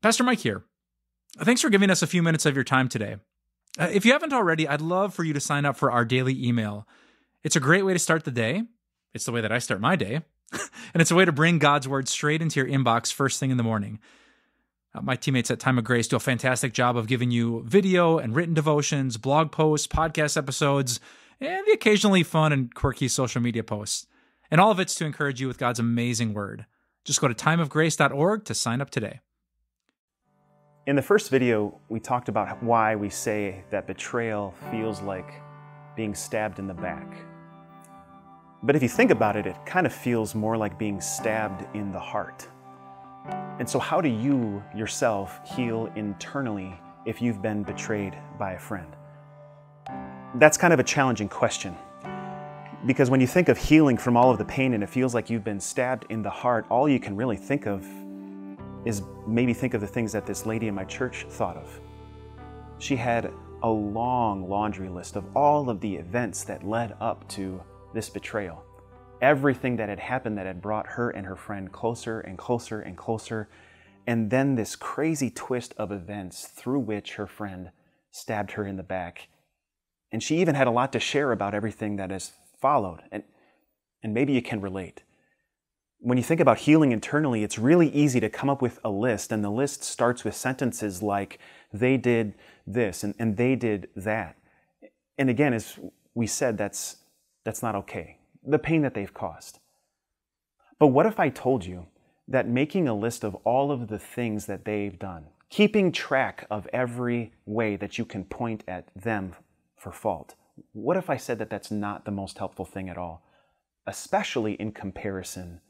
Pastor Mike here. Thanks for giving us a few minutes of your time today. Uh, if you haven't already, I'd love for you to sign up for our daily email. It's a great way to start the day. It's the way that I start my day. and it's a way to bring God's word straight into your inbox first thing in the morning. Uh, my teammates at Time of Grace do a fantastic job of giving you video and written devotions, blog posts, podcast episodes, and the occasionally fun and quirky social media posts. And all of it's to encourage you with God's amazing word. Just go to timeofgrace.org to sign up today. In the first video, we talked about why we say that betrayal feels like being stabbed in the back. But if you think about it, it kind of feels more like being stabbed in the heart. And so, how do you yourself heal internally if you've been betrayed by a friend? That's kind of a challenging question. Because when you think of healing from all of the pain and it feels like you've been stabbed in the heart, all you can really think of is maybe think of the things that this lady in my church thought of. She had a long laundry list of all of the events that led up to this betrayal. Everything that had happened that had brought her and her friend closer and closer and closer. And then this crazy twist of events through which her friend stabbed her in the back. And she even had a lot to share about everything that has followed. And, and maybe you can relate when you think about healing internally, it's really easy to come up with a list, and the list starts with sentences like, they did this and, and they did that. And again, as we said, that's, that's not okay. The pain that they've caused. But what if I told you that making a list of all of the things that they've done, keeping track of every way that you can point at them for fault, what if I said that that's not the most helpful thing at all, especially in comparison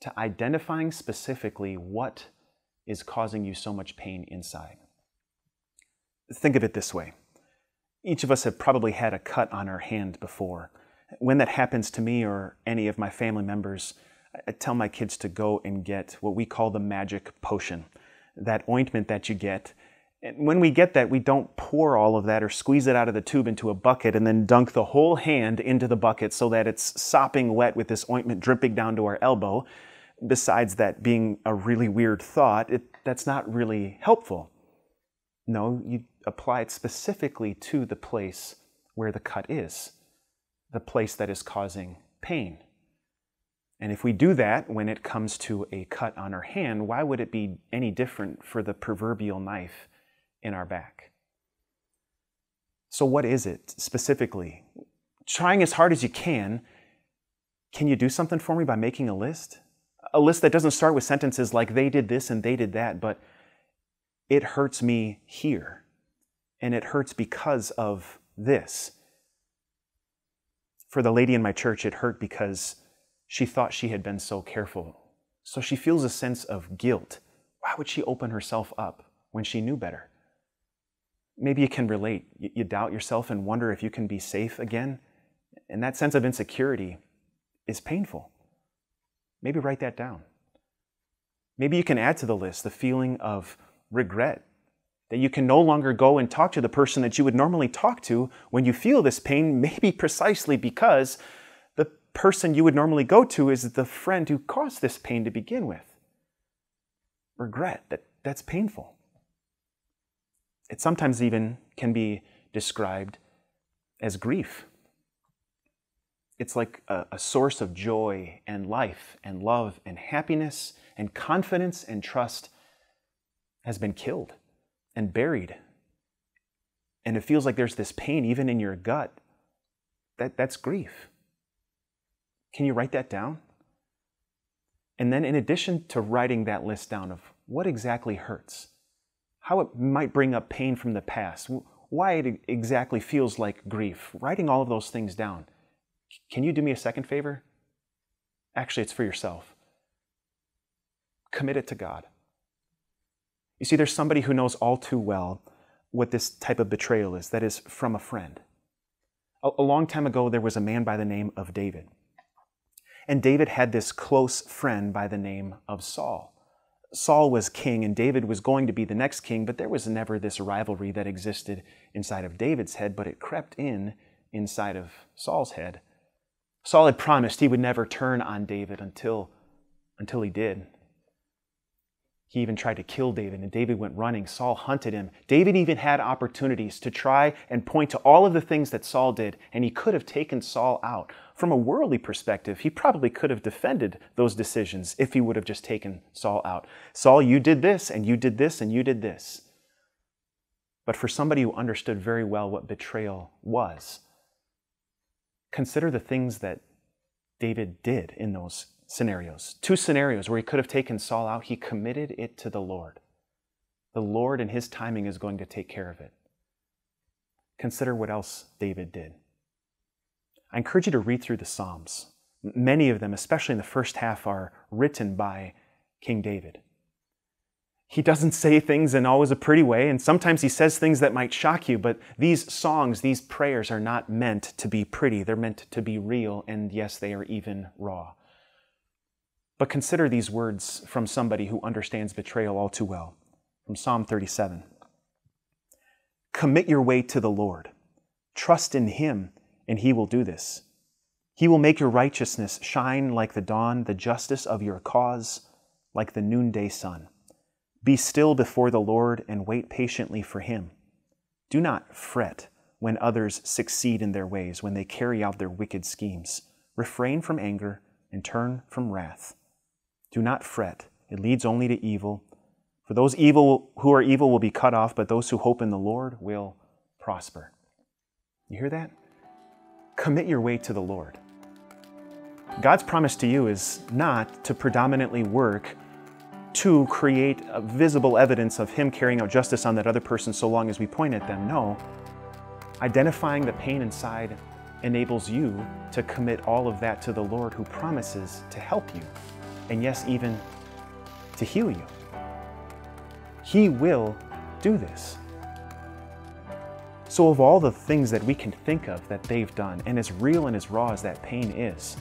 to identifying specifically what is causing you so much pain inside. Think of it this way each of us have probably had a cut on our hand before. When that happens to me or any of my family members, I tell my kids to go and get what we call the magic potion, that ointment that you get and when we get that, we don't pour all of that or squeeze it out of the tube into a bucket and then dunk the whole hand into the bucket so that it's sopping wet with this ointment dripping down to our elbow. Besides that being a really weird thought, it, that's not really helpful. No, you apply it specifically to the place where the cut is, the place that is causing pain. And if we do that when it comes to a cut on our hand, why would it be any different for the proverbial knife in our back. So, what is it specifically? Trying as hard as you can, can you do something for me by making a list? A list that doesn't start with sentences like they did this and they did that, but it hurts me here. And it hurts because of this. For the lady in my church, it hurt because she thought she had been so careful. So she feels a sense of guilt. Why would she open herself up when she knew better? Maybe you can relate. You, doubt yourself and wonder if you can be safe again. And that sense of insecurity is painful. Maybe write that down. Maybe you can add to the list the feeling of regret that you can no longer go and talk to the person that you would normally talk to when you feel this pain, maybe precisely because the person you would normally go to is the friend who caused this pain to begin with. Regret, that, that's painful. It sometimes even can be described as grief. It's like a, a, source of joy and life and love and happiness and confidence and trust has been killed and buried. And it feels like there's this pain even in your gut. That, that's grief. Can you write that down? And then, in addition to writing that list down of what exactly hurts, how it might bring up pain from the past, why it exactly feels like grief, writing all of those things down. Can you do me a second favor? Actually, it's for yourself. Commit it to God. You see, there's somebody who knows all too well what this type of betrayal is that is, from a friend. A, a long time ago, there was a man by the name of David. And David had this close friend by the name of Saul. Saul was king and David was going to be the next king, but there was never this rivalry that existed inside of David's head, but it crept in inside of Saul's head. Saul had promised he would never turn on David until, until he did. He even tried to kill David, and David went running. Saul hunted him. David even had opportunities to try and point to all of the things that Saul did, and he could have taken Saul out. From a worldly perspective, he probably could have defended those decisions if he would have just taken Saul out. Saul, you did this, and you did this, and you did this. But for somebody who understood very well what betrayal was, consider the things that David did in those scenarios. Two scenarios where he could have taken Saul out, he committed it to the Lord. The Lord and his timing is going to take care of it. Consider what else David did. I encourage you to read through the Psalms. Many of them, especially in the first half, are written by King David. He doesn't say things in always a pretty way, and sometimes he says things that might shock you, but these songs, these prayers are not meant to be pretty. They're meant to be real, and yes, they are even raw. But consider these words from somebody who understands betrayal all too well. From Psalm 37 Commit your way to the Lord, trust in Him, and He will do this. He will make your righteousness shine like the dawn, the justice of your cause like the noonday sun. Be still before the Lord and wait patiently for Him. Do not fret when others succeed in their ways, when they carry out their wicked schemes. Refrain from anger and turn from wrath. Do not fret, it leads only to evil. For those evil who are evil will be cut off, but those who hope in the Lord will prosper. You hear that? Commit your way to the Lord. God's promise to you is not to predominantly work to create a visible evidence of Him carrying out justice on that other person so long as we point at them. No. Identifying the pain inside enables you to commit all of that to the Lord who promises to help you and yes, even to heal you. He will do this. So, of all the things that we can think of that they've done, and as real and as raw as that pain is,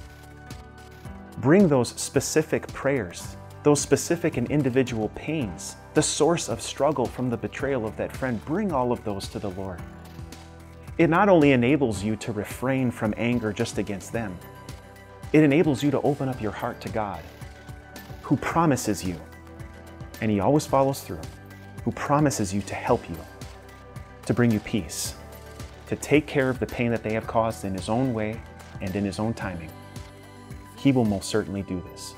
bring those specific prayers, those specific and individual pains, the source of struggle from the betrayal of that friend, bring all of those to the Lord. It not only enables you to refrain from anger just against them, it enables you to open up your heart to God who promises you, and He always follows through, who promises you to help you, to bring you peace, to take care of the pain that they have caused in His own way and in His own timing. He will most certainly do this.